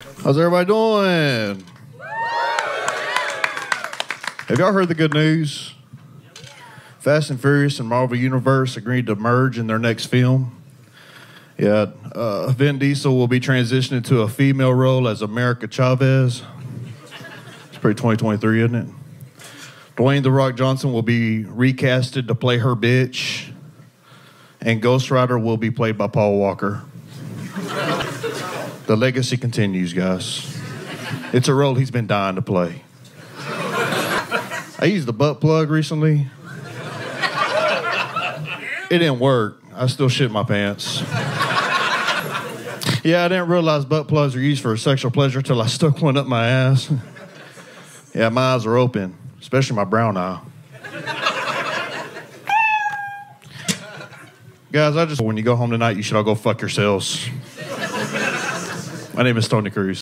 How's everybody doing? Have y'all heard the good news? Fast and Furious and Marvel Universe agreed to merge in their next film. Yeah, uh, Vin Diesel will be transitioning to a female role as America Chavez. It's pretty 2023, isn't it? Dwayne The Rock Johnson will be recasted to play her bitch, and Ghost Rider will be played by Paul Walker. The legacy continues, guys. It's a role he's been dying to play. I used the butt plug recently. It didn't work. I still shit my pants. Yeah, I didn't realize butt plugs are used for sexual pleasure till I stuck one up my ass. Yeah, my eyes are open, especially my brown eye. Guys, I just when you go home tonight, you should all go fuck yourselves. My name is Tony Cruz.